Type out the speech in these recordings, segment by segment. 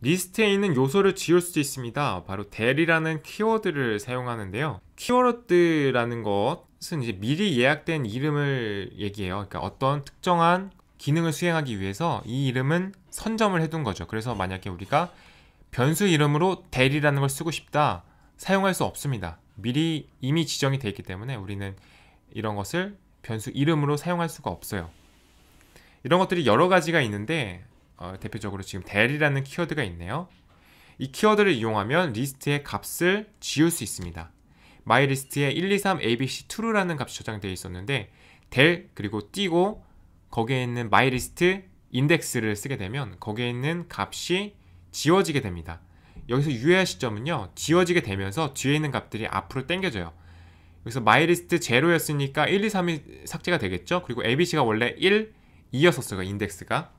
리스트에 있는 요소를 지울 수 있습니다. 바로 del이라는 키워드를 사용하는데요. 키워드라는 것은 이제 미리 예약된 이름을 얘기해요. 그러니까 어떤 특정한 기능을 수행하기 위해서 이 이름은 선점을 해둔 거죠. 그래서 만약에 우리가 변수 이름으로 del이라는 걸 쓰고 싶다 사용할 수 없습니다. 미리 이미 지정이 되어 있기 때문에 우리는 이런 것을 변수 이름으로 사용할 수가 없어요. 이런 것들이 여러 가지가 있는데 어, 대표적으로 지금 del이라는 키워드가 있네요. 이 키워드를 이용하면 리스트의 값을 지울 수 있습니다. mylist에 123 abc true라는 값이 저장되어 있었는데 del 그리고 띄고 거기에 있는 mylist 인덱스를 쓰게 되면 거기에 있는 값이 지워지게 됩니다. 여기서 유의하실 점은요. 지워지게 되면서 뒤에 있는 값들이 앞으로 당겨져요. 여기서 mylist 제로였으니까 1, 2, 3이 삭제가 되겠죠. 그리고 abc가 원래 1, 2였었어요. 인덱스가.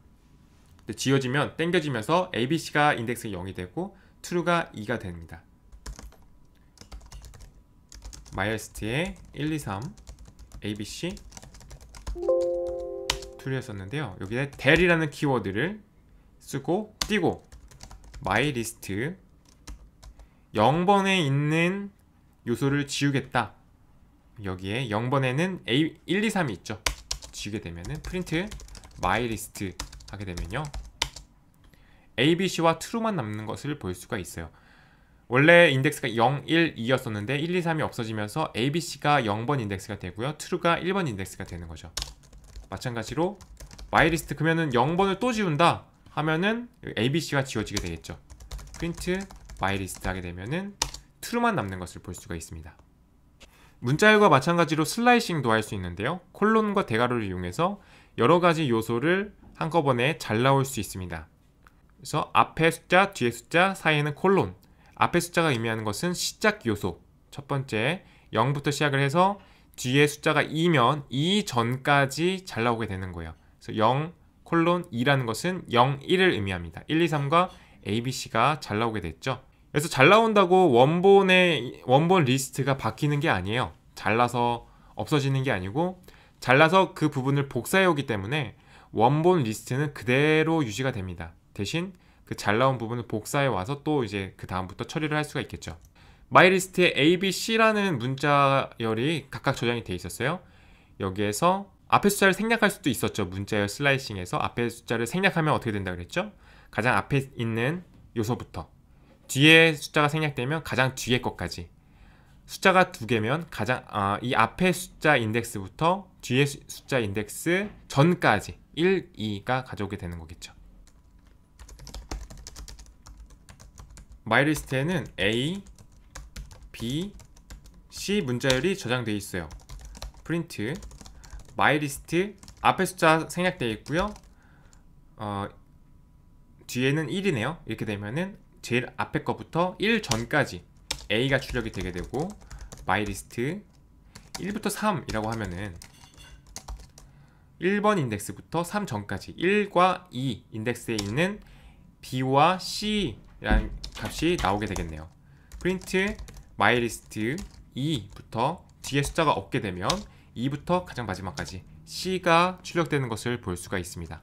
지워지면 당겨지면서 abc가 인덱스가 0이 되고 true가 2가 됩니다. mylist에 1, 2, 3 abc true였었는데요. 여기에 del이라는 키워드를 쓰고 띄고 mylist 0번에 있는 요소를 지우겠다. 여기에 0번에는 A 1, 2, 3이 있죠. 지우게 되면은 print mylist 하게 되면요. ABC와 true만 남는 것을 볼 수가 있어요. 원래 인덱스가 0, 1, 2였었는데 1, 2, 3이 없어지면서 ABC가 0번 인덱스가 되고요. true가 1번 인덱스가 되는 거죠. 마찬가지로 mylist 그러면은 0번을 또 지운다 하면은 ABC가 지워지게 되겠죠. 프린트 mylist 하게 되면은 true만 남는 것을 볼 수가 있습니다. 문자열과 마찬가지로 slicing도 할 수 있는데요. 콜론과 대괄호를 이용해서 여러 가지 요소를 한꺼번에 잘라 올 수 있습니다. 그래서 앞에 숫자, 뒤에 숫자, 사이에는 콜론. 앞에 숫자가 의미하는 것은 시작 요소. 첫 번째 0부터 시작을 해서 뒤에 숫자가 2면 2 전까지 잘라 오게 되는 거예요. 그래서 0 콜론 2라는 것은 0, 1을 의미합니다. 1, 2, 3과 ABC가 잘라 오게 됐죠. 그래서 잘라 온다고 원본의 원본 리스트가 바뀌는 게 아니에요. 잘라서 없어지는 게 아니고 잘라서 그 부분을 복사해 오기 때문에 원본 리스트는 그대로 유지가 됩니다. 대신 그 잘라 온 부분을 복사해 와서 또 이제 그 다음부터 처리를 할 수가 있겠죠. mylist에 A, B, C라는 문자열이 각각 저장이 돼 있었어요. 여기에서 앞에 숫자를 생략할 수도 있었죠. 문자열 slicing에서 앞에 숫자를 생략하면 어떻게 된다 그랬죠? 가장 앞에 있는 요소부터 뒤에 숫자가 생략되면 가장 뒤에 것까지 숫자가 두 개면 가장 아, 이 앞에 숫자 인덱스부터 뒤에 숫자 인덱스 전까지 1, 2가 가져오게 되는 거겠죠. mylist에는 A, B, C 문자열이 저장되어 있어요. print mylist 앞에 숫자 생략되어 있고요. 어, 뒤에는 1이네요. 이렇게 되면은 제일 앞에 것부터 1 전까지 A가 출력이 되게 되고 mylist 1부터 3이라고 하면은 1번 인덱스부터 3 전까지 1과 2 인덱스에 있는 B와 C라는 값이 나오게 되겠네요. print mylist 2부터 뒤에 숫자가 없게 되면 2부터 가장 마지막까지 C가 출력되는 것을 볼 수가 있습니다.